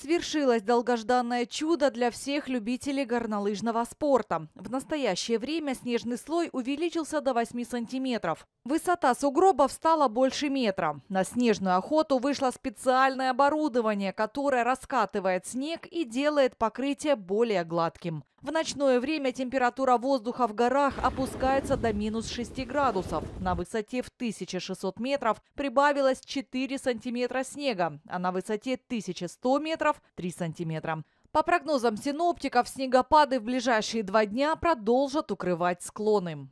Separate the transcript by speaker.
Speaker 1: Свершилось долгожданное чудо для всех любителей горнолыжного спорта. В настоящее время снежный слой увеличился до 8 сантиметров. Высота сугробов стала больше метра. На снежную охоту вышло специальное оборудование, которое раскатывает снег и делает покрытие более гладким. В ночное время температура воздуха в горах опускается до минус 6 градусов. На высоте в 1600 метров прибавилось 4 сантиметра снега, а на высоте 1100 метров 3 сантиметра. По прогнозам синоптиков, снегопады в ближайшие два дня продолжат укрывать склоны.